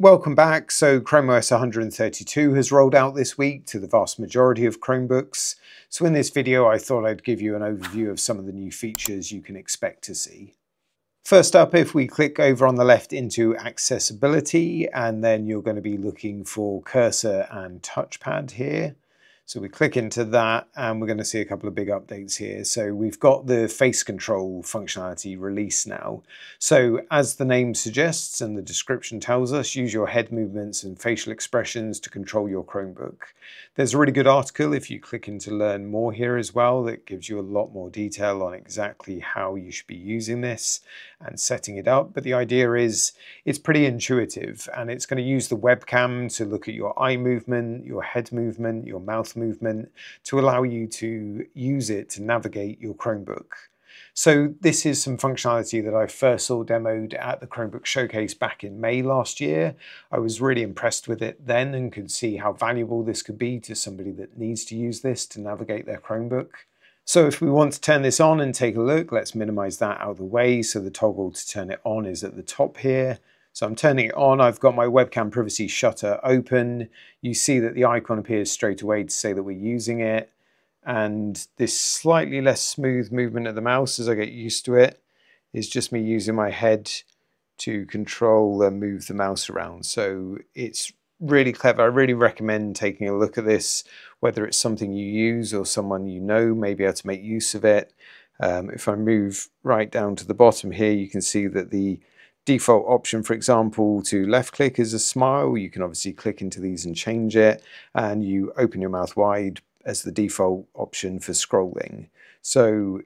Welcome back. So Chrome OS 132 has rolled out this week to the vast majority of Chromebooks. So in this video, I thought I'd give you an overview of some of the new features you can expect to see. First up, if we click over on the left into accessibility, and then you're going to be looking for cursor and touchpad here. So we click into that and we're going to see a couple of big updates here. So we've got the face control functionality released now. So as the name suggests and the description tells us, use your head movements and facial expressions to control your Chromebook. There's a really good article if you click into learn more here as well that gives you a lot more detail on exactly how you should be using this and setting it up. But the idea is it's pretty intuitive and it's going to use the webcam to look at your eye movement, your head movement, your mouth movement to allow you to use it to navigate your Chromebook. So this is some functionality that I first saw demoed at the Chromebook Showcase back in May last year. I was really impressed with it then and could see how valuable this could be to somebody that needs to use this to navigate their Chromebook. So if we want to turn this on and take a look, let's minimize that out of the way. So the toggle to turn it on is at the top here. So I'm turning it on. I've got my webcam privacy shutter open. You see that the icon appears straight away to say that we're using it. And this slightly less smooth movement of the mouse as I get used to it is just me using my head to control and move the mouse around. So it's really clever. I really recommend taking a look at this, whether it's something you use or someone you know may be able to make use of it. Um, if I move right down to the bottom here, you can see that the default option, for example, to left click is a smile. You can obviously click into these and change it, and you open your mouth wide as the default option for scrolling. So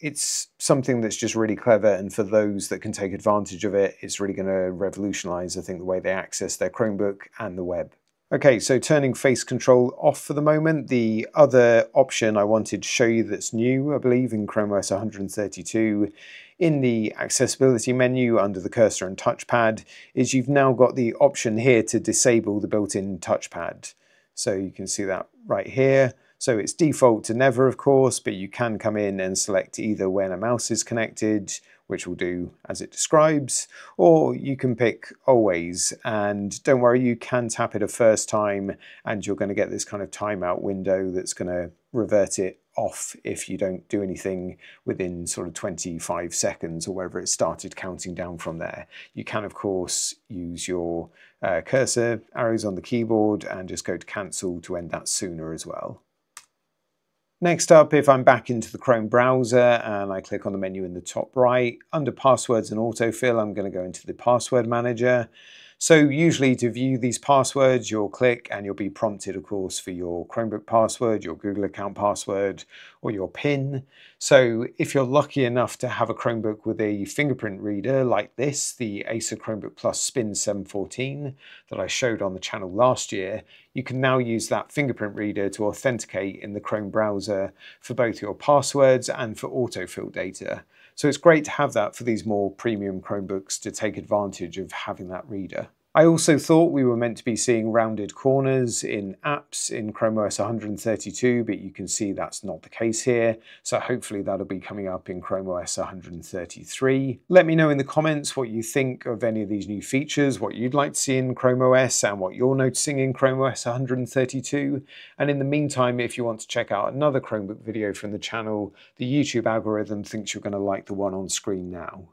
it's something that's just really clever, and for those that can take advantage of it, it's really going to revolutionize, I think, the way they access their Chromebook and the web. Okay, so turning face control off for the moment. The other option I wanted to show you that's new, I believe, in Chrome OS 132 in the accessibility menu under the cursor and touchpad is you've now got the option here to disable the built-in touchpad. So you can see that right here. So it's default to never, of course, but you can come in and select either when a mouse is connected, which will do as it describes, or you can pick always. And don't worry, you can tap it a first time and you're going to get this kind of timeout window that's going to revert it off if you don't do anything within sort of 25 seconds or wherever it started counting down from there. You can, of course, use your uh, cursor arrows on the keyboard and just go to cancel to end that sooner as well. Next up, if I'm back into the Chrome browser and I click on the menu in the top right, under passwords and autofill, I'm going to go into the password manager. So usually to view these passwords, you'll click and you'll be prompted, of course, for your Chromebook password, your Google account password, or your PIN. So if you're lucky enough to have a Chromebook with a fingerprint reader like this, the Acer Chromebook Plus Spin 714 that I showed on the channel last year, you can now use that fingerprint reader to authenticate in the Chrome browser for both your passwords and for autofill data. So it's great to have that for these more premium Chromebooks to take advantage of having that reader. I also thought we were meant to be seeing rounded corners in apps in Chrome OS 132, but you can see that's not the case here. So hopefully that'll be coming up in Chrome OS 133. Let me know in the comments what you think of any of these new features, what you'd like to see in Chrome OS and what you're noticing in Chrome OS 132. And in the meantime, if you want to check out another Chromebook video from the channel, the YouTube algorithm thinks you're going to like the one on screen now.